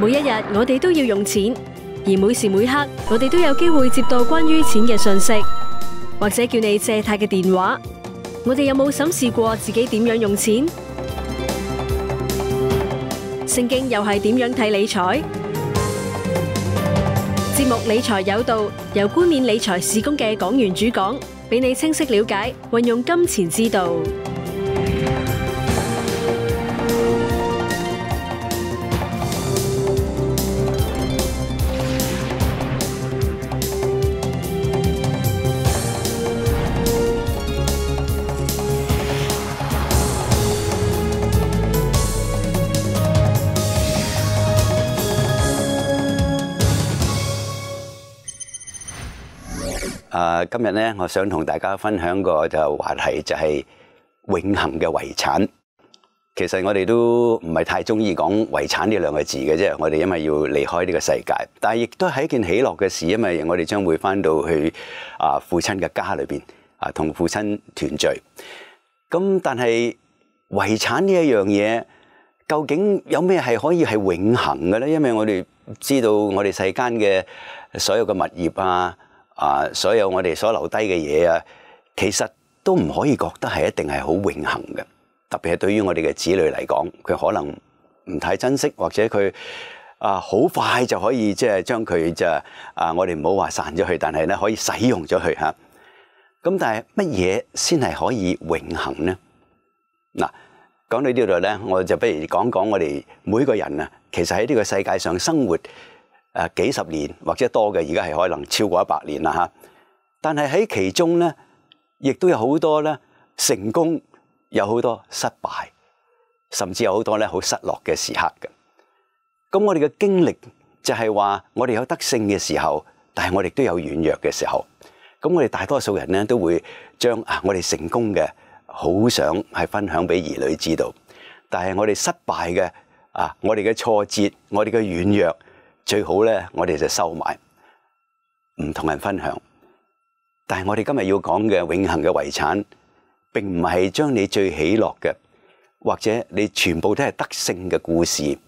每一日我哋都要用錢，而每時每刻我哋都有機會接到關於錢嘅信息，或者叫你借貸嘅電話。我哋有冇審視過自己點樣用錢？聖經又係點樣睇理財？節目理財有道由冠冕理財事工嘅講員主講，俾你清晰了解運用金錢之道。啊，今日咧，我想同大家分享個就話題就係永恒嘅遺產。其實我哋都唔係太中意講遺產呢兩個字嘅啫，我哋因為要離開呢個世界，但系亦都係一件喜樂嘅事，因為我哋將會翻到去啊父親嘅家裏邊啊，同父親團聚。咁但係遺產呢一樣嘢，究竟有咩係可以係永恒嘅咧？因為我哋知道我哋世間嘅所有嘅物業啊。啊！所有我哋所留低嘅嘢啊，其實都唔可以覺得係一定係好永恒嘅。特別係對於我哋嘅子女嚟講，佢可能唔太珍惜，或者佢啊好快就可以即係將佢就啊，我哋唔好話散咗去，但係咧可以使用咗佢嚇。咁但係乜嘢先係可以永恒呢？嗱，講到呢度咧，我就不如講講我哋每個人啊，其實喺呢個世界上生活。誒幾十年或者多嘅，而家係可能超過一百年啦嚇。但係喺其中咧，亦都有好多咧成功，有好多失敗，甚至有好多咧好失落嘅時刻嘅。咁我哋嘅經歷就係話，我哋有得勝嘅時候，但係我哋都有軟弱嘅時候。咁我哋大多數人咧都會將啊我哋成功嘅好想係分享俾兒女知道，但係我哋失敗嘅啊，我哋嘅挫折，我哋嘅軟弱。最好咧，我哋就收埋，唔同人分享。但系我哋今日要讲嘅永恒嘅遗产，并唔系将你最喜乐嘅，或者你全部都系得胜嘅故事，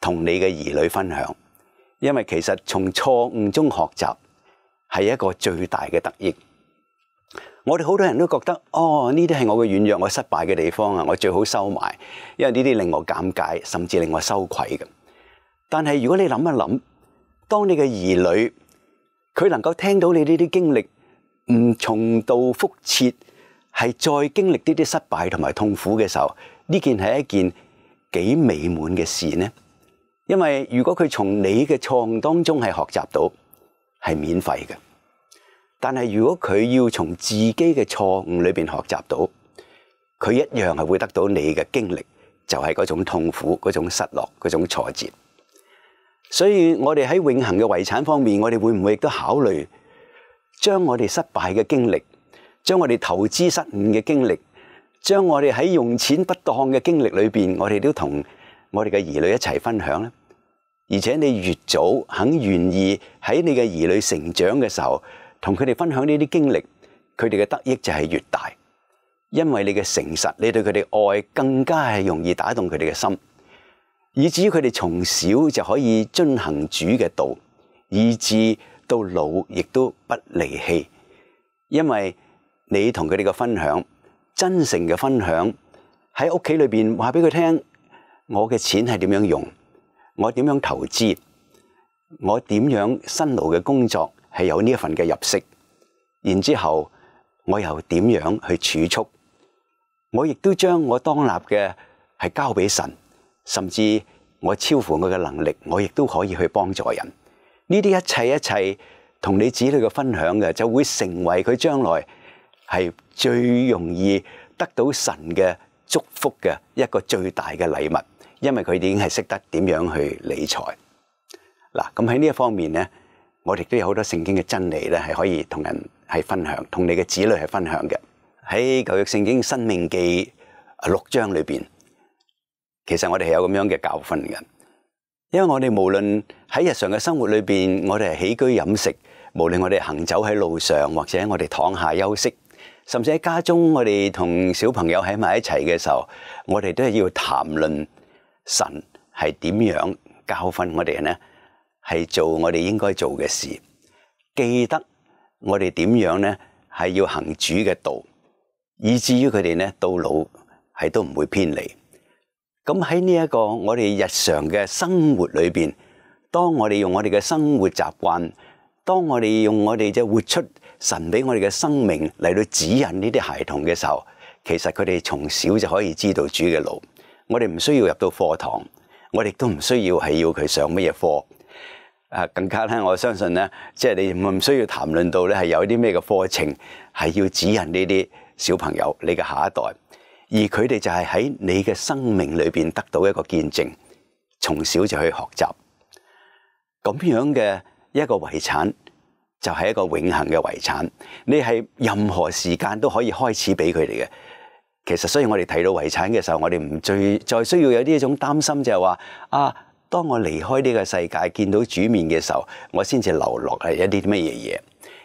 同你嘅儿女分享。因为其实从错误中学习系一个最大嘅得益。我哋好多人都觉得，哦，呢啲系我嘅软弱，我失败嘅地方啊，我最好收埋，因为呢啲令我尴尬，甚至令我羞愧嘅。但係如果你諗一諗，當你嘅兒女佢能夠聽到你呢啲經歷，唔重蹈覆轍，係再經歷呢啲失敗同埋痛苦嘅時候，呢件係一件幾美滿嘅事呢？因為如果佢從你嘅錯誤當中係學習到，係免費嘅；但係如果佢要從自己嘅錯誤裏邊學習到，佢一樣係會得到你嘅經歷，就係嗰種痛苦、嗰種失落、嗰種挫折。所以我哋喺永恆嘅遺產方面，我哋會唔會亦都考慮將我哋失敗嘅經歷，將我哋投資失誤嘅經歷，將我哋喺用錢不當嘅經歷裏邊，我哋都同我哋嘅兒女一齊分享咧。而且你越早肯願意喺你嘅兒女成長嘅時候，同佢哋分享呢啲經歷，佢哋嘅得益就係越大，因為你嘅誠實，你對佢哋愛更加係容易打動佢哋嘅心。以至于佢哋從小就可以遵行主嘅道，以至到老亦都不離棄。因為你同佢哋嘅分享，真誠嘅分享喺屋企裏邊話俾佢聽，我嘅錢係點樣用，我點樣投資，我點樣辛勞嘅工作係有呢一份嘅入息，然之後我又點樣去儲蓄，我亦都將我當立嘅係交俾神。甚至我超乎我嘅能力，我亦都可以去帮助人。呢啲一切一切同你子女嘅分享嘅，就会成为佢将来系最容易得到神嘅祝福嘅一个最大嘅礼物。因为佢已经系识得点样去理财。嗱，咁喺呢一方面咧，我哋都有好多圣经嘅真理咧，系可以同人系分享，同你嘅子女系分享嘅。喺旧约圣经《生命记六章里边。其實我哋係有咁樣嘅教訓嘅，因為我哋無論喺日常嘅生活裏邊，我哋係起居飲食，無論我哋行走喺路上，或者我哋躺下休息，甚至喺家中，我哋同小朋友喺埋一齊嘅時候，我哋都係要談論神係點樣教訓我哋呢，係做我哋應該做嘅事，記得我哋點樣呢，係要行主嘅道，以至於佢哋呢到老係都唔會偏離。咁喺呢一個我哋日常嘅生活裏邊，當我哋用我哋嘅生活習慣，當我哋用我哋嘅活出神俾我哋嘅生命嚟到指引呢啲孩童嘅時候，其實佢哋從小就可以知道主嘅路。我哋唔需要入到課堂，我哋都唔需要係要佢上乜嘢課。啊，更加咧，我相信咧，即係你唔需要談論到咧係有啲咩嘅課程係要指引呢啲小朋友，你嘅下一代。而佢哋就系喺你嘅生命里边得到一个见证，从小就去学习，咁样嘅一个遗产就系一个永恒嘅遗产。你系任何时间都可以开始俾佢哋嘅。其实，所以我哋睇到遗产嘅时候，我哋唔最再需要有呢一种担心，就系话啊，当我离开呢个世界见到主面嘅时候，我先至留落系一啲乜嘢嘢。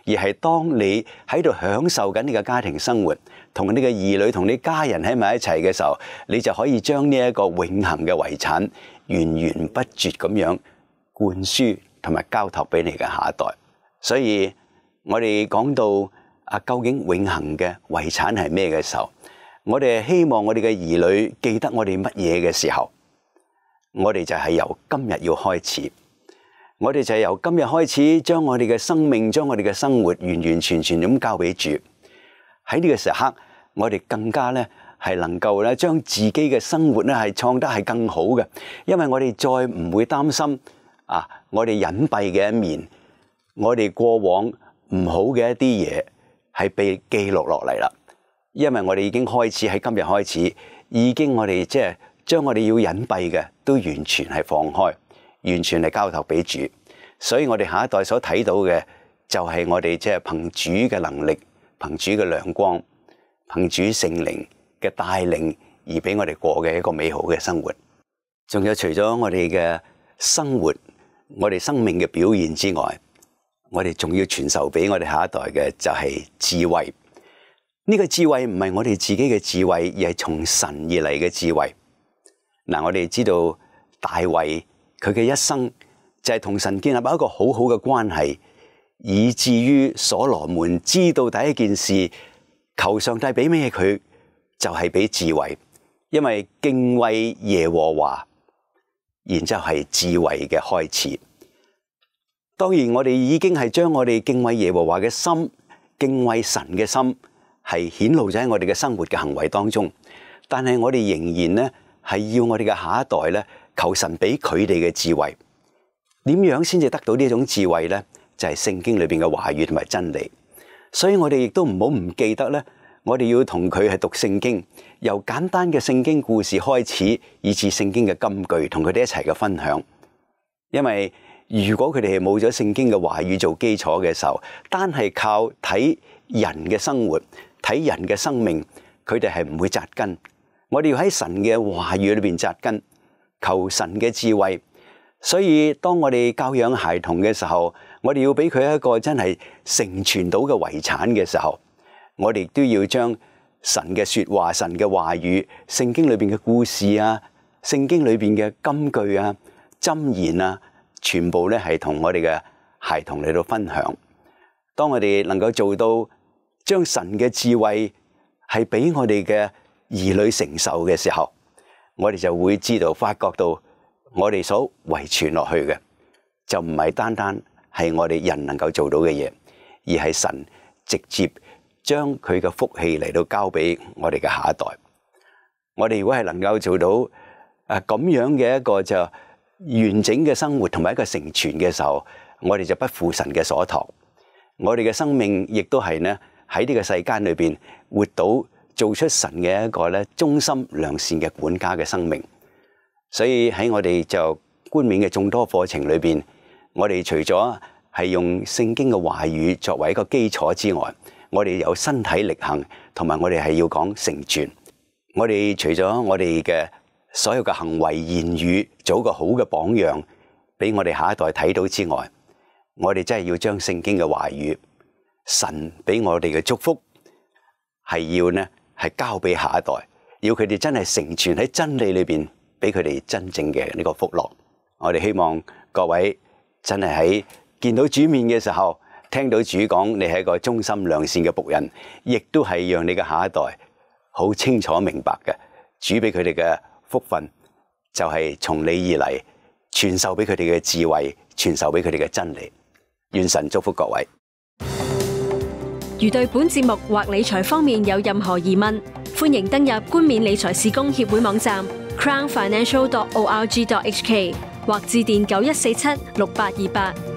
而系当你喺度享受紧你嘅家庭生活，同你嘅兒女、同你家人喺埋一齊嘅時候，你就可以將呢一個永恆嘅遺產源源不絕咁樣灌輸同埋交託俾你嘅下一代。所以我哋講到啊，究竟永恆嘅遺產係咩嘅時候，我哋希望我哋嘅兒女記得我哋乜嘢嘅時候，我哋就係由今日要開始。我哋就係由今日開始，將我哋嘅生命、將我哋嘅生活完完全全咁交俾主。喺呢個時刻，我哋更加咧係能夠咧將自己嘅生活咧係創得係更好嘅，因為我哋再唔會擔心啊，我哋隱蔽嘅一面，我哋過往唔好嘅一啲嘢係被記錄落嚟啦。因為我哋已經開始喺今日開始，已經我哋即係將我哋要隱蔽嘅都完全係放開。完全係交託俾主，所以我哋下一代所睇到嘅就係我哋即係憑主嘅能力，凭主嘅亮光，凭主圣灵嘅带领而俾我哋过嘅一个美好嘅生活。仲有除咗我哋嘅生活，我哋生命嘅表现之外，我哋仲要传授俾我哋下一代嘅就系智慧。呢个智慧唔系我哋自己嘅智慧，而系从神而嚟嘅智慧。嗱，我哋知道大卫。佢嘅一生就系同神建立一个好好嘅关系，以至于所羅門知道第一件事，求上帝俾咩佢，就係俾智慧，因為敬畏耶和華，然之後係智慧嘅開始。當然，我哋已經係將我哋敬畏耶和華嘅心、敬畏神嘅心，係顯露咗喺我哋嘅生活嘅行為當中。但係我哋仍然咧，係要我哋嘅下一代咧。求神俾佢哋嘅智慧，點樣先至得到呢種智慧呢？就係聖經裏邊嘅話語同埋真理。所以我哋亦都唔好唔記得咧，我哋要同佢係讀聖經，由簡單嘅聖經故事開始，以至聖經嘅金句，同佢哋一齊嘅分享。因為如果佢哋係冇咗聖經嘅話語做基礎嘅時候，單係靠睇人嘅生活、睇人嘅生命，佢哋係唔會扎根。我哋要喺神嘅話語裏邊扎根。求神嘅智慧，所以當我哋教養孩童嘅時候，我哋要俾佢一個真係成傳到嘅遺產嘅時候，我哋都要將神嘅說話、神嘅話語、聖經裏邊嘅故事啊、聖經裏邊嘅金句啊、箴言啊，全部咧係同我哋嘅孩童嚟到分享。當我哋能夠做到將神嘅智慧係俾我哋嘅兒女承受嘅時候，我哋就會知道，發覺到我哋所遺傳落去嘅，就唔係單單係我哋人能夠做到嘅嘢，而係神直接將佢嘅福氣嚟到交俾我哋嘅下一代。我哋如果係能夠做到誒咁樣嘅一個就完整嘅生活，同埋一個成全嘅時候，我哋就不負神嘅所托。我哋嘅生命亦都係呢喺呢個世間裏邊活到。做出神嘅一個咧忠心良善嘅管家嘅生命，所以喺我哋就冠冕嘅眾多課程裏邊，我哋除咗系用聖經嘅話語作為一個基礎之外，我哋有身體力行，同埋我哋係要講成全。我哋除咗我哋嘅所有嘅行為言語做一個好嘅榜樣，俾我哋下一代睇到之外，我哋真係要將聖經嘅話語、神俾我哋嘅祝福，係要呢。係交俾下一代，要佢哋真係成全喺真理裏邊，俾佢哋真正嘅呢個福樂。我哋希望各位真係喺見到主面嘅時候，聽到主講你係一個忠心良善嘅仆人，亦都係讓你嘅下一代好清楚明白嘅。主俾佢哋嘅福分，就係從你而嚟，傳授俾佢哋嘅智慧，傳授俾佢哋嘅真理。願神祝福各位。如對本節目或理財方面有任何疑問，歡迎登入冠冕理財事工協會網站 crownfinancial.org.hk 或致电九一四七六八二八。